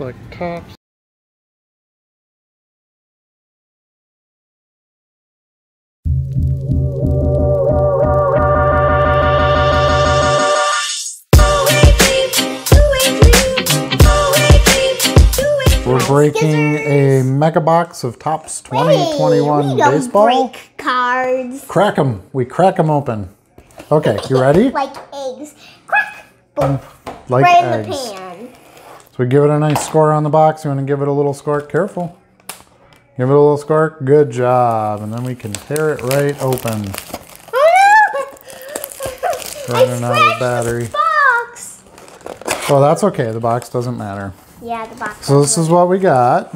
Select Topps. We're breaking a mega box of Topps 2021 Wait, we baseball. Don't break cards Crack them. We crack them open. Okay, you ready? like eggs. Crack. Boom. Um, like right eggs. in the pan. So we give it a nice score on the box. You want to give it a little score? Careful. Give it a little score. Good job. And then we can tear it right open. Oh no! Running out of battery. box. Well, that's okay. The box doesn't matter. Yeah, the box. So this is what we got.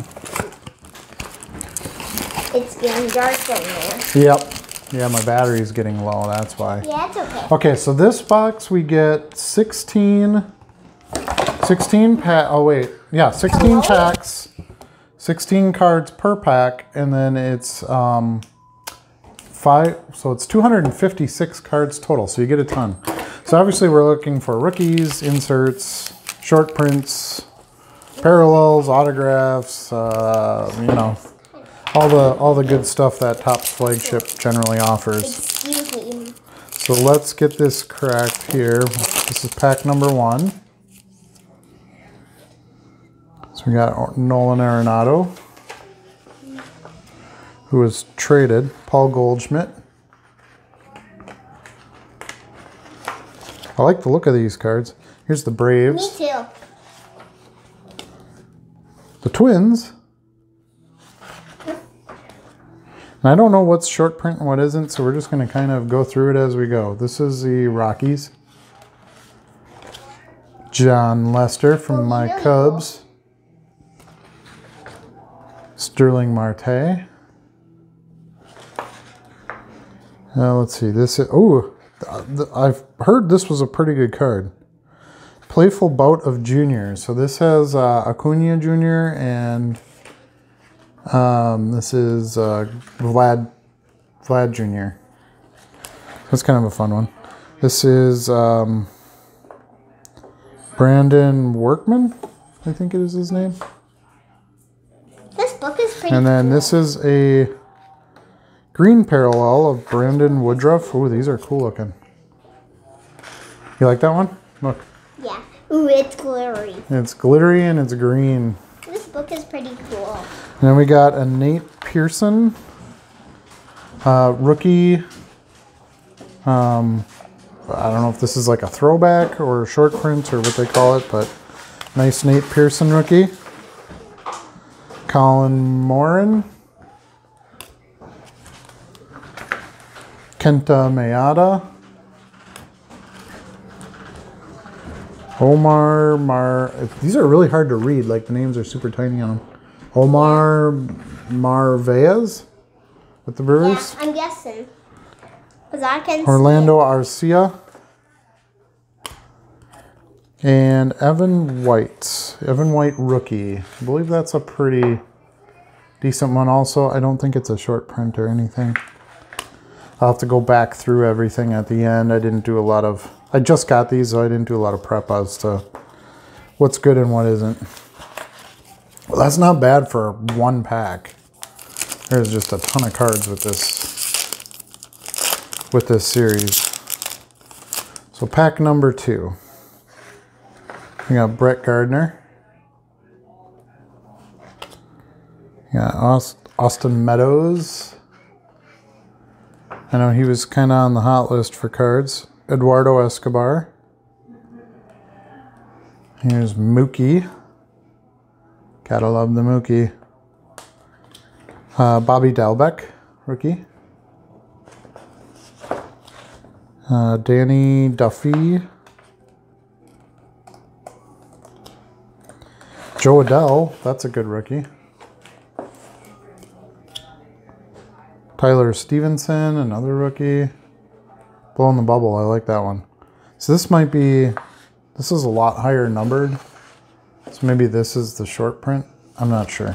It's getting dark in there. Yep. Yeah, my battery's getting low. That's why. Yeah, it's okay. Okay, so this box we get 16, 16 pack. Oh wait, yeah, 16 packs, 16 cards per pack, and then it's um, five. So it's 256 cards total. So you get a ton. So obviously we're looking for rookies, inserts, short prints, parallels, autographs. Uh, you know, all the all the good stuff that Topps flagship generally offers. So let's get this cracked here. This is pack number one. So we got Nolan Arenado, who was traded, Paul Goldschmidt. I like the look of these cards. Here's the Braves. Me too. the Twins. And I don't know what's short print and what isn't, so we're just going to kind of go through it as we go. This is the Rockies. Jon Lester from my really Cubs. Starling Marte. Uh, let's see. This is, oh, I've heard this was a pretty good card. Playful Bout of Juniors. So this has uh, Acuna Jr. and um, this is uh, Vlad Vlad Jr. That's kind of a fun one. This is um, Brandon Workman, I think it is his name. Book is pretty And then cool. this is a green parallel of Brandon Woodruff. Ooh, these are cool looking. You like that one? Look, Yeah. Ooh, it's glittery. it's glittery and it's green. This book is pretty cool. And then we got a Nate Pearson, uh, rookie. Um, I don't know if this is like a throwback or a short print or what they call it, but nice Nate Pearson rookie. Colin Moran. Kenta Maeda. Omar Mar. These are really hard to read. Like the names are super tiny on them. Omar Marvez with the Brewers. Yeah. I'm guessing. Because I can Orlando Arcia. And Evan White. Evan White rookie. I believe that's a pretty decent one also. I don't think it's a short print or anything. I'll have to go back through everything at the end. I didn't do a lot of... I just got these, so I didn't do a lot of prep as to what's good and what isn't. Well, that's not bad for one pack. There's just a ton of cards with this with this series. So pack number two. We got Brett Gardner. We got Aust- Austin Meadows. I know he was kind of on the hot list for cards. Eduardo Escobar. Here's Mookie. Gotta love the Mookie. Uh, Bobby Dalbec, rookie. Uh, Danny Duffy. Jo Adell, that's a good rookie. Tyler Stephenson, another rookie. Blowing the bubble, I like that one. So this might be, this is a lot higher numbered. So maybe this is the short print. I'm not sure.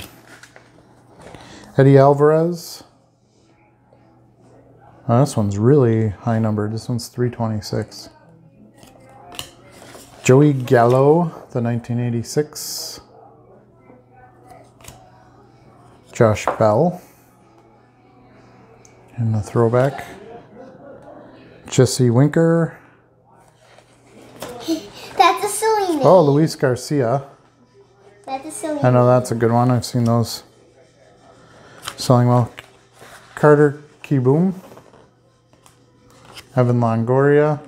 Eddy Alvarez. Oh, this one's really high numbered. This one's 326. Joey Gallo, the 1986. Josh Bell. In the throwback. Jesse Winker. That's a silly name. Oh, Luis Garcia. That's a silly I know that's a good one. I've seen those selling well. Carter Kieboom. Evan Longoria.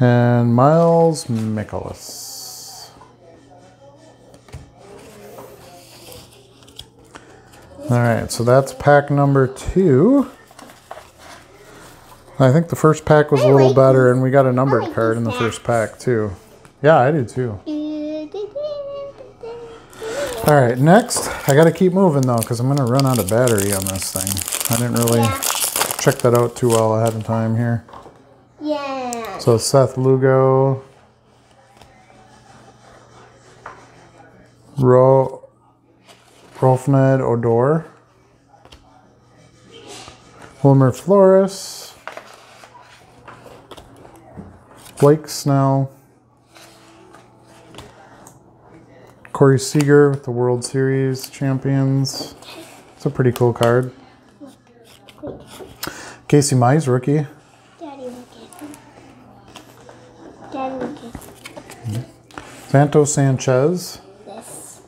And Miles Mikolas. All right, so that's pack number two. I think the first pack was a little like better, and we got a numbered like card in the first pack, too. Yeah, I do too. All right, next, I got to keep moving though, because I'm going to run out of battery on this thing. I didn't really Yeah. check that out too well ahead of time here. Yeah. So Seth Lugo, Ro, Rougned Odor, Wilmer Flores, Blake Snell, Corey Seager with the World Series champions. It's a pretty cool card. Casey Mize, rookie. Daddy, look at Daddy, look at Santo Sanchez. this.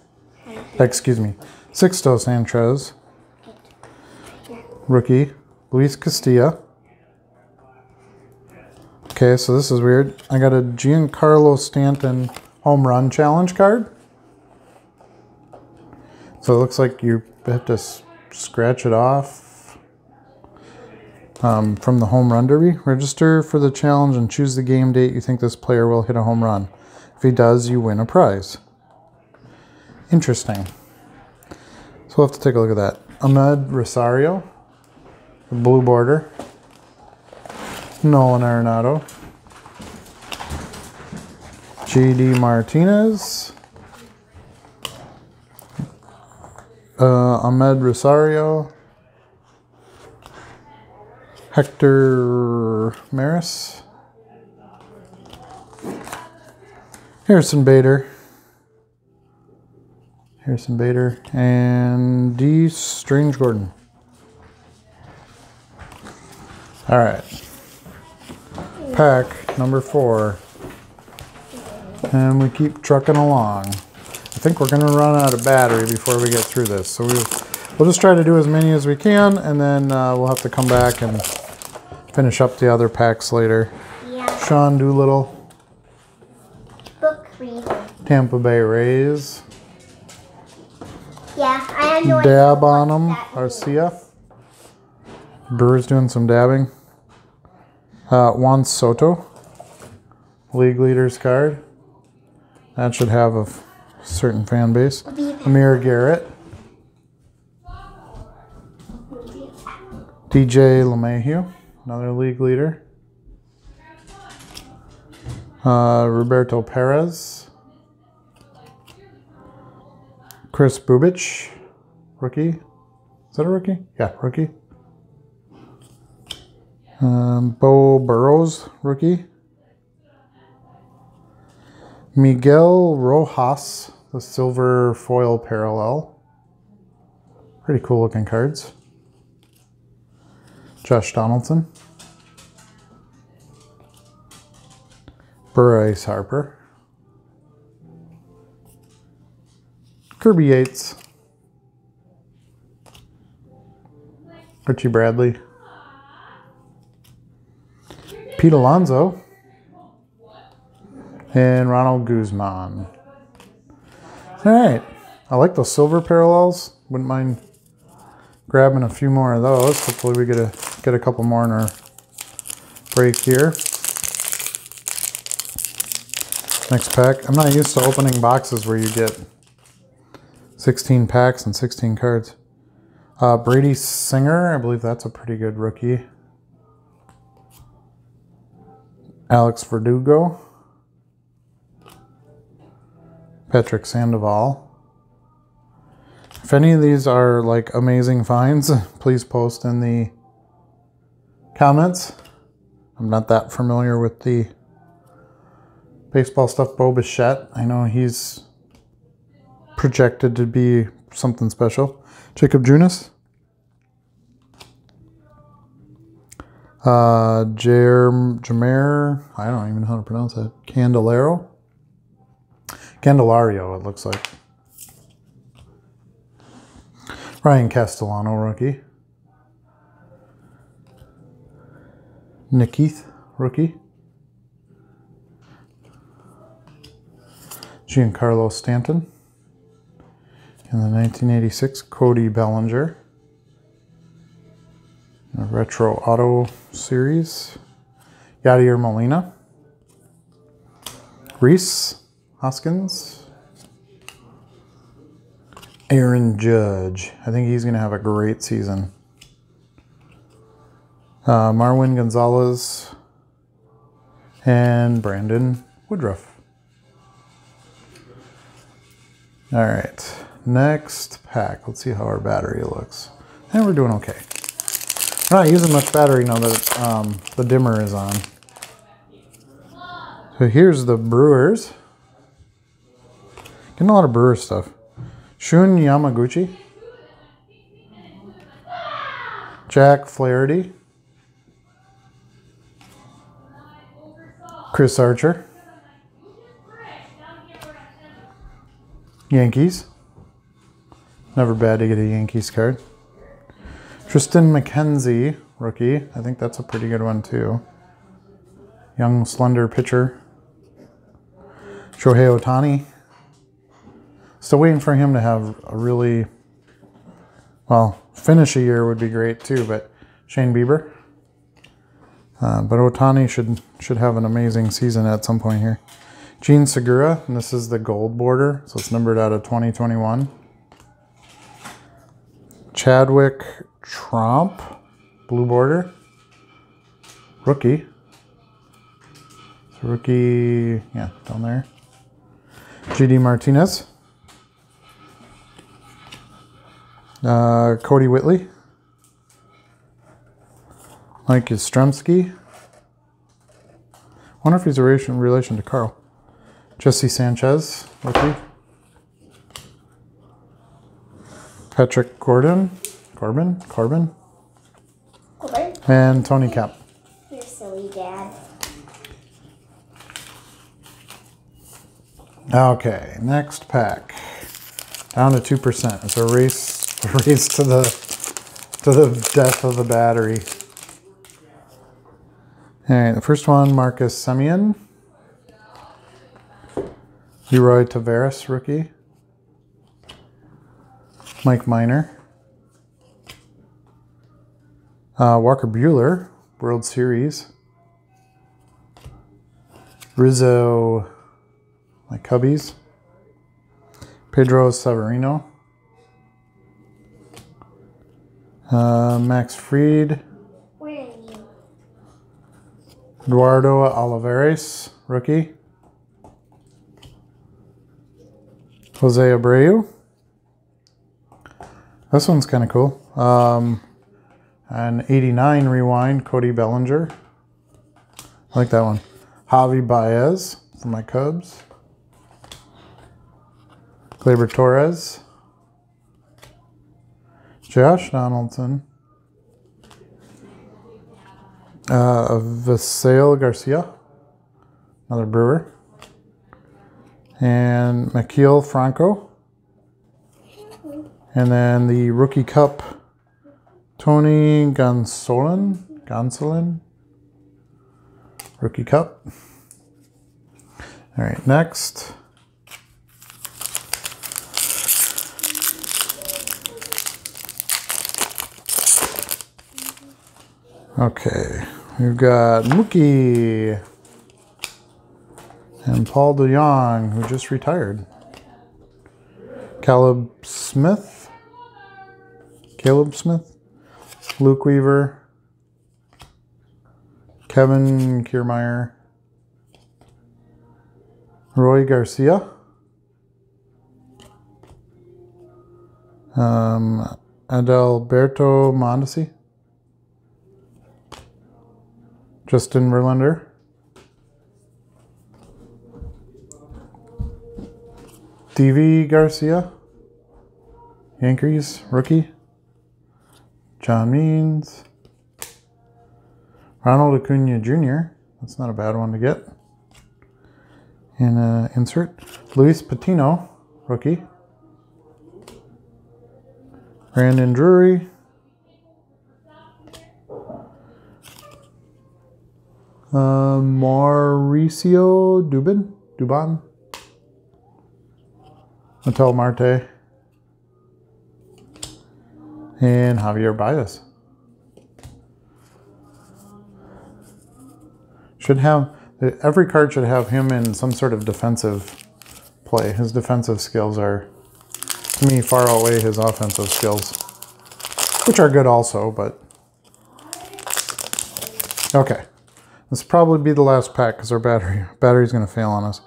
Excuse me. Sixto Sanchez. Rookie. Luis Castilla. Okay, so this is weird. I got a Giancarlo Stanton home run challenge card. So it looks like you have to scratch it off um, from the home run derby. Register for the challenge and choose the game date you think this player will hit a home run. If he does, you win a prize. Interesting. We'll have to take a look at that. Amed Rosario, blue border. Nolan Arenado. JD Martinez. Uh, Amed Rosario. Hector Maris. Harrison Bader. Harrison Bader and D. Strange Gordon. All right. Pack number four. And we keep trucking along. I think we're going to run out of battery before we get through this. So we, we'll just try to do as many as we can, and then uh, we'll have to come back and finish up the other packs later. Yeah. Sean Doolittle, Book reader. Tampa Bay Rays. Yeah, I Dab on them, Arcia. Brewers doing some dabbing. Uh, Juan Soto, league leaders card. That should have a certain fan base. Amir Garrett, DJ LeMahieu, another league leader. Uh, Roberto Perez, Kris Bubic, rookie. Is that a rookie? Yeah, rookie. Um, Beau Burrows, rookie. Miguel Rojas, the silver foil parallel. Pretty cool looking cards. Josh Donaldson. Bryce Harper. Kirby Yates. Archie Bradley. Pete Alonso. And Ronald Guzman. All right. I like those silver parallels. Wouldn't mind grabbing a few more of those. Hopefully we get a get a couple more in our break here. Next pack. I'm not used to opening boxes where you get 16 packs and 16 cards. Uh, Brady Singer, I believe that's a pretty good rookie. Alex Verdugo. Patrick Sandoval. If any of these are like amazing finds, please post in the comments. I'm not that familiar with the baseball stuff. Bo Bichette, I know he's projected to be something special. Jakob Junis. Uh, Jer, Jamer, I don't even know how to pronounce that. Candelaro. Candelario, it looks like. Ryan Castellani, rookie. Nick Keith, rookie. Giancarlo Stanton. In the 1986, Cody Bellinger. A retro auto series. Yadier Molina. Rhys Hoskins. Aaron Judge. I think he's going to have a great season. Uh, Marwin Gonzalez. And Brandon Woodruff. All right, next pack. Let's see how our battery looks. And we're doing okay. We're not using much battery now that um, the dimmer is on. So here's the Brewers. Getting a lot of Brewer stuff. Shun Yamaguchi. Jack Flaherty. Chris Archer. Yankees. Never bad to get a Yankees card. Triston McKenzie, rookie. I think that's a pretty good one too. Young, slender pitcher. Shohei Ohtani. Still waiting for him to have a really, well, finish a year would be great too, but Shane Bieber. Uh, but Ohtani should should have an amazing season at some point here. Jean Segura, and this is the gold border, so it's numbered out of 2021. Chadwick Tromp, blue border. Rookie. So rookie, yeah, down there. JD Martinez. Uh, Kodi Whitley. Mike Yastrzemski. wonder if he's a relation, relation to Carl. Jesse Sanchez, rookie. Patrick Gordon, Corbin, Corbin, Corbin, and Tony Kemp. you're silly, Dad. Okay, next pack. Down to two percent. It's a race, a race to the to the death of the battery. All right, the first one, Marcus Semien. Leroy Tavares, rookie. Mike Minor. Uh, Walker Buehler, World Series. Rizzo, my Cubbies. Pedro Severino. Uh, Max you? Eduardo Olivares, rookie. Jose Abreu. This one's kind of cool. Um, an 89 rewind, Cody Bellinger. I like that one. Javi Baez for my Cubs. Gleyber Torres. Josh Donaldson. Uh, Garcia, another brewer. And Maikel Franco. And then the Rookie Cup, Tony Gonsolin. Gonsolin. Rookie Cup. All right, next. Okay, we've got Mookie and Paul DeJong, who just retired. Caleb Smith, Caleb Smith, Luke Weaver, Kevin Kiermaier, Roy Garcia, um, Adalberto Mondesi, Justin Verlander, Deivi Garcia, Yankees rookie. John Means. Ronald Acuna Jr. That's not a bad one to get. And uh, insert Luis Patino, rookie. Brandon Drury. Uh, Mauricio Dubin, Dubon. Matel Marte, and Javier Baez. Should have every card should have him in some sort of defensive play. His defensive skills are, to me, far outweigh his offensive skills, which are good also. But okay. This will probably be the last pack because our battery battery's going to fail on us.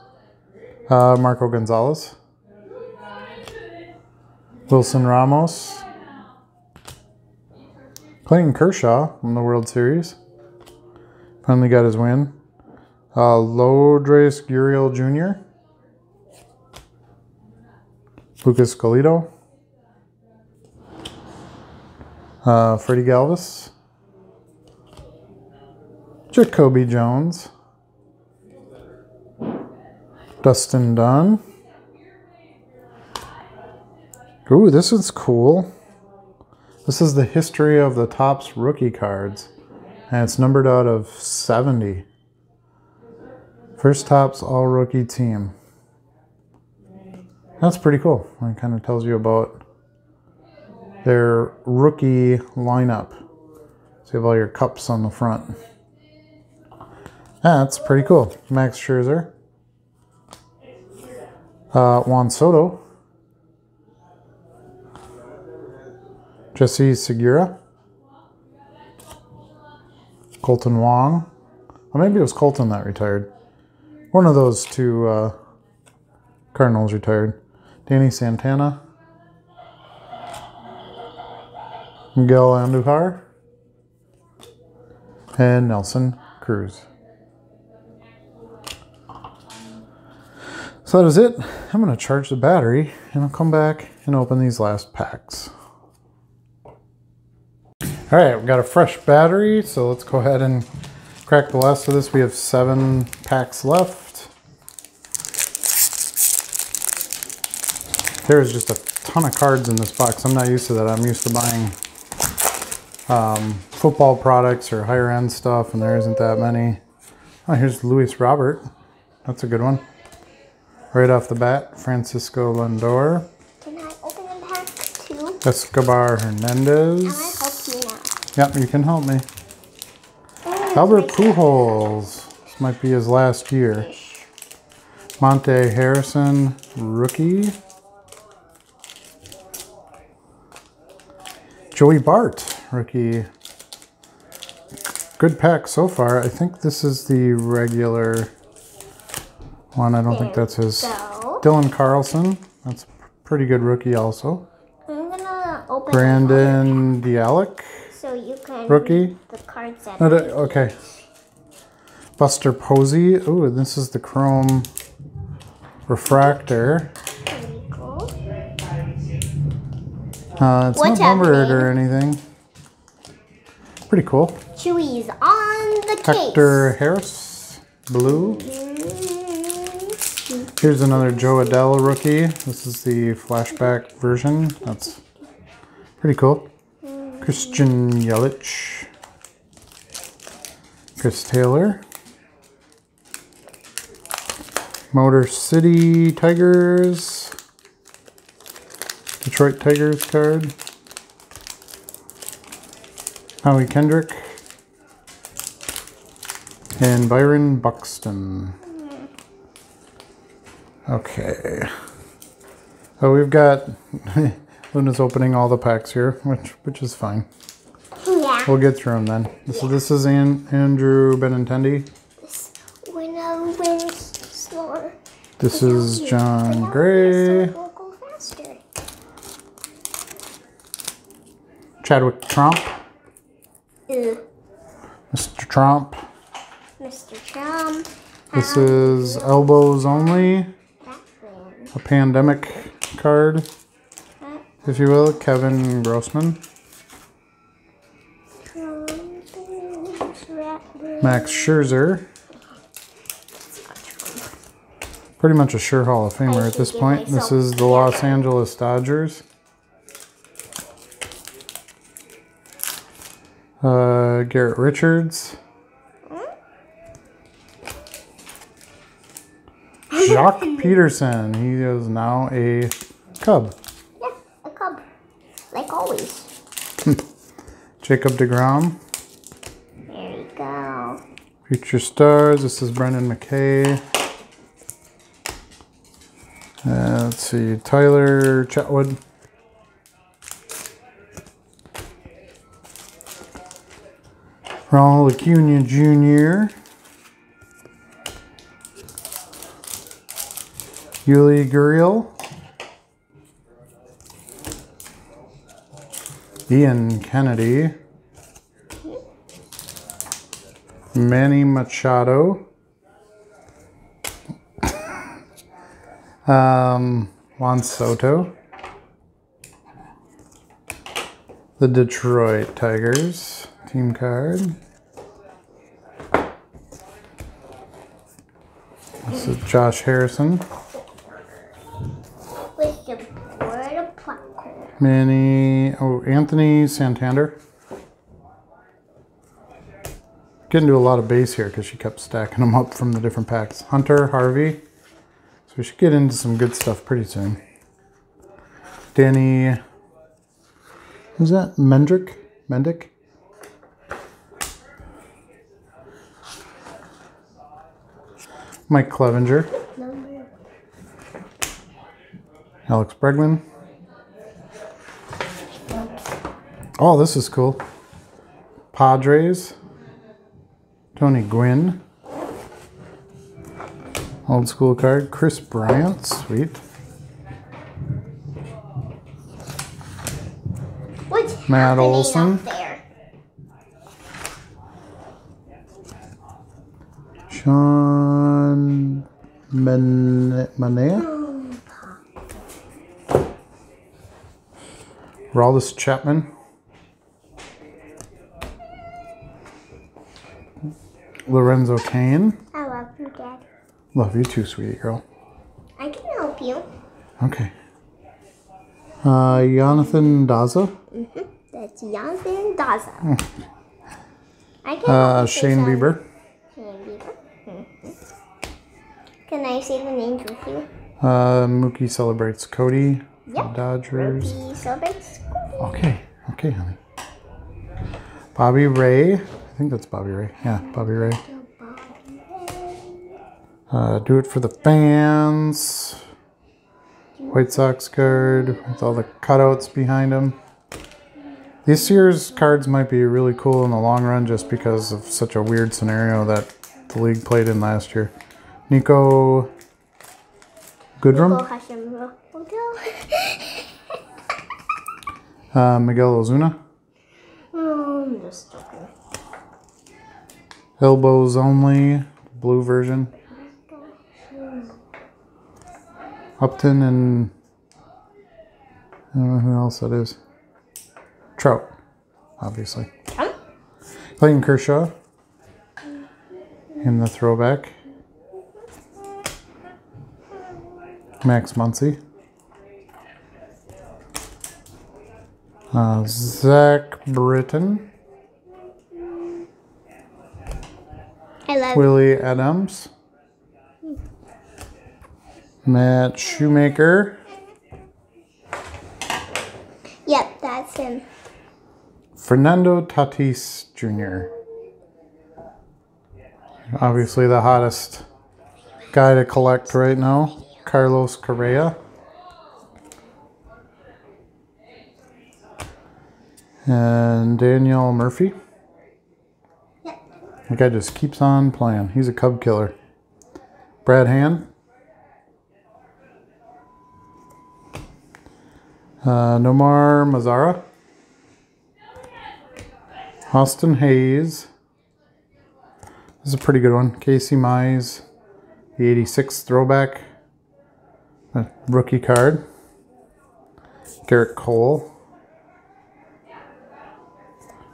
Uh, Marco Gonzalez. Wilson Ramos. Clayton Kershaw from the World Series. Finally got his win. Uh, Lourdes Gurriel Jr. Lucas Galito. Uh, Freddie Galvis. Jacoby Jones. Dustin Dunn. Ooh, this is cool. This is the history of the Topps rookie cards. And it's numbered out of 70. First Topps all rookie team. That's pretty cool. It kind of tells you about their rookie lineup. So you have all your cups on the front. That's pretty cool. Max Scherzer. Uh, Juan Soto. Jesse Segura. Kolten Wong. Or maybe it was Kolten that retired. One of those two uh, Cardinals retired. Danny Santana. Miguel Andujar. And Nelson Cruz. So that is it. I'm going to charge the battery and I'll come back and open these last packs. All right, we've got a fresh battery, so let's go ahead and crack the last of this. We have seven packs left. There's just a ton of cards in this box. I'm not used to that. I'm used to buying um, football products or higher end stuff, and there isn't that many. Oh, here's Luis Robert. That's a good one. Right off the bat, Francisco Lindor. Can I open the pack too? Escobar Hernandez. I help you now? Yep, you can help me. Oh, Albert Pujols. This might be his last year. Monte Harrison, rookie. Joey Bart, rookie. Good pack so far. I think this is the regular one. I don't think that's his. So, Dylan Carlson. That's a pretty good rookie also. I'm gonna open Brandon Dialek, so you can rookie. the cards that No, okay. Buster Posey. Ooh, this is the chrome refractor. pretty cool. Uh, it's What's not numbered or anything. Pretty cool. Chewy's on the case. Hector Harris, blue. Here's another Jo Adell rookie. This is the flashback version. That's pretty cool. Christian Yelich. Chris Taylor. Motor City Tigers. Detroit Tigers card. Howie Kendrick. And Byron Buxton. Okay. Oh, we've got Luna's opening all the packs here, which which is fine. Yeah. We'll get through them then. So this is An- Andrew Benintendi. When I win slower. This is Jon Gray. win, so we'll go faster. Chadwick Trump. Ew. Uh. Mr. Trump. Mr. Trump. This um, is Elbows Only. A pandemic card. If you will, Kevin Grossman. Max Scherzer. Pretty much a sure Hall of Famer at this point. This is the Los Angeles Dodgers. Uh, Garrett Richards. Joc Pederson. He is now a Cub. Always. Jacob DeGrom. There you go. Future Stars. This is Brendan McKay. Uh, let's see. Tyler Chatwood. Ronald Acuna Jr. Yuli Gurriel. Ian Kennedy. Manny Machado. um, Juan Soto. The Detroit Tigers. Team card. This is Josh Harrison. Manny, oh, Anthony Santander. Getting to a lot of base here because she kept stacking them up from the different packs. Hunter, Harvey. So we should get into some good stuff pretty soon. Danny, who's that? Mendrick? Mendick? Mike Clevinger. Alex Bregman. Oh, this is cool. Padres. Tony Gwynn. Old school card. Kris Bryant. Sweet. What's Matt Olson. Sean Man- Manaea. Raldis Chapman. Lorenzo Cain. I love you, Dad. Love you too, sweetie girl. I can help you. Okay. Uh, Jonathan Daza. That's Jonathan Daza. I can Uh, Shane. Bieber. Shane Bieber. Mhm. Can I say the names with you? Uh, Mookie celebrates Cody. Yep. Dodgers. He celebrates. Okay. Okay, honey. Bobby Ray. I think that's Bobby Ray. Yeah, Bobby Ray. Uh, do it for the fans. White Sox card with all the cutouts behind him. This year's cards might be really cool in the long run just because of such a weird scenario that the league played in last year. Niko Goodrum, Go uh, Miguel Ozuna, Oh, I'm just joking. Elbows Only, blue version. Upton and I don't know who else that is. Trout, obviously. Clayton Kershaw in the throwback. Max Muncy. Uh, Zach Britton. Love Willie Adams. Matt Shoemaker. Yep, that's him. Fernando Tatis Jr. Obviously, the hottest guy to collect right now, Carlos Correa. And Daniel Murphy. The guy just keeps on playing. He's a cub killer. Brad Hand. Uh, Nomar Mazara. Austin Hays. This is a pretty good one. Casey Mize. The 86 throwback. A rookie card. Gerrit Cole.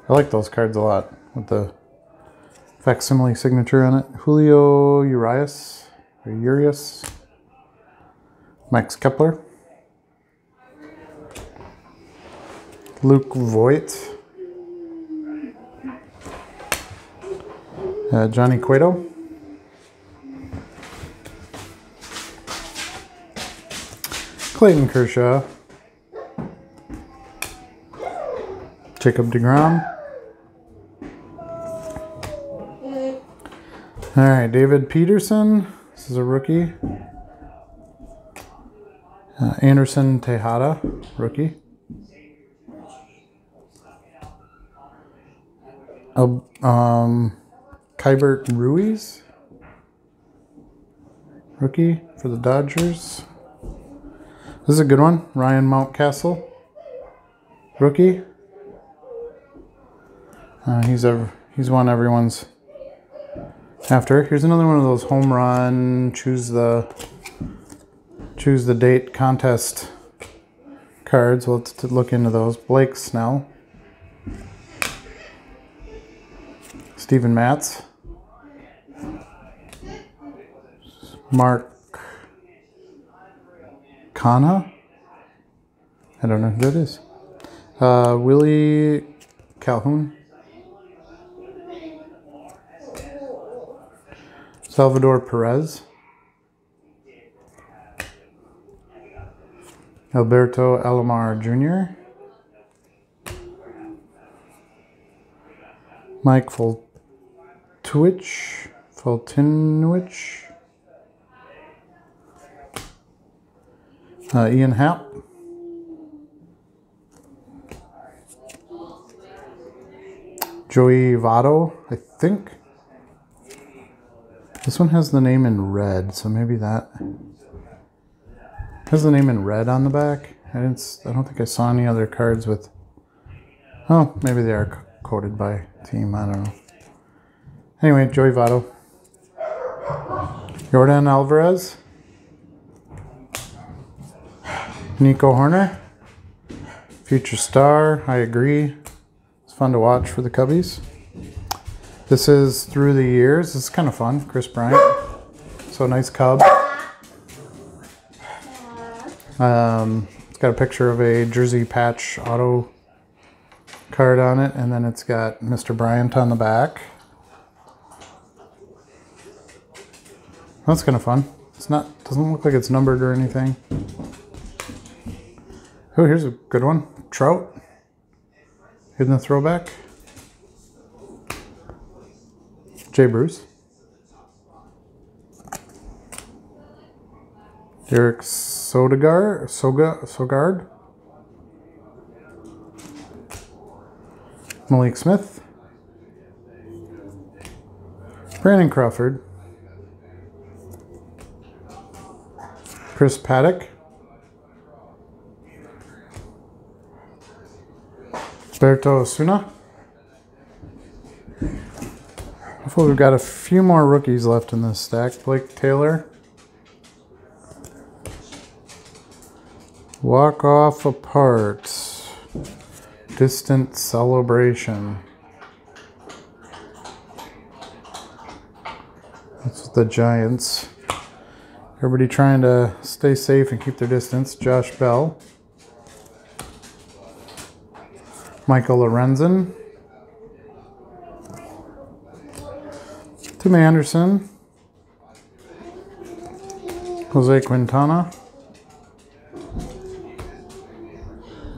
I like those cards a lot with the facsimile signature on it. Julio Urias or Urias. Max Kepler. Luke Voit. Uh, Johnny Cueto. Clayton Kershaw. Jacob DeGrom. All right, David Peterson. This is a rookie. Uh, Anderson Tejeda, rookie. Uh, um, Keibert Ruiz, rookie for the Dodgers. This is a good one. Ryan Mountcastle, rookie. Uh, he's a he's won everyone's after. Here's another one of those home run choose the choose the date contest cards. Let's look into those. Blake Snell. Steven Matz. Mark Kana. I don't know who that is. Uh, Willie Calhoun. Salvador Perez. Alberto Alomar Jr. Mike Foltynewicz. Foltynewicz. Uh, Ian Happ. Joey Votto, I think. This one has the name in red, so maybe that has the name in red on the back. I didn't. I don't think I saw any other cards with. Oh, maybe they are coded by team. I don't know. Anyway, Joey Votto, Yordan Alvarez, Nico Hoerner. future star. I agree. It's fun to watch for the Cubbies. This is through the years. It's kind of fun. Kris Bryant. So nice cub. Um, it's got a picture of a jersey patch auto card on it, and then it's got Mr. Bryant on the back. That's kind of fun. It's not doesn't look like it's numbered or anything. Oh, here's a good one. Trout. Hidden the throwback. Jay Bruce. Derek Sodegar, Soga, Sogard. Malik Smith. Brandon Crawford. Chris Paddack. Berto Osuna. Hopefully we've got a few more rookies left in this stack. Blake Taylor. Walk off apart. Distant celebration. That's the Giants. Everybody trying to stay safe and keep their distance. Josh Bell. Michael Lorenzen. Tim Anderson. Jose Quintana.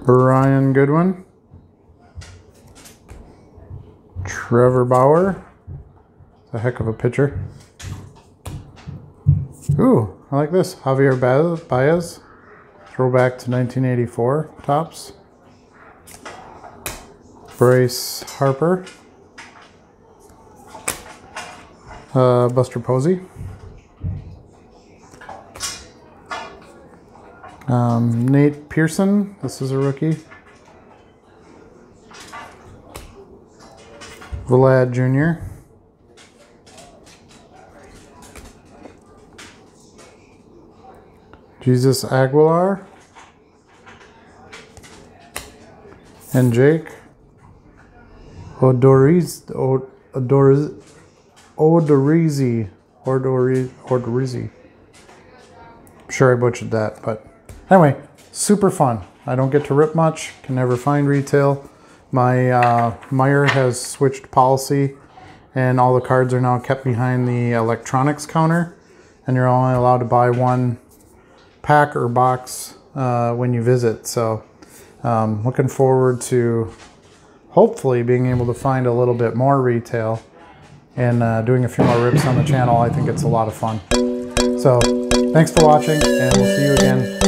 Brian Goodwin. Trevor Bauer. A heck of a pitcher. Ooh, I like this. Javier Baez. Throwback to 1984 Topps. Bryce Harper. Uh, Buster Posey. Um, Nate Pearson. This is a rookie. Vlad Jr. Jesus Aguilar. And Jake Odoriz Odoriz Odorizzi Odoriz Odorizzi. I'm sure I butchered that, but anyway, super fun. I don't get to rip much, can never find retail. My uh, Meijer has switched policy and all the cards are now kept behind the electronics counter and you're only allowed to buy one pack or box uh, when you visit. So um, looking forward to hopefully being able to find a little bit more retail and uh, doing a few more rips on the channel. I think it's a lot of fun. So thanks for watching and we'll see you again.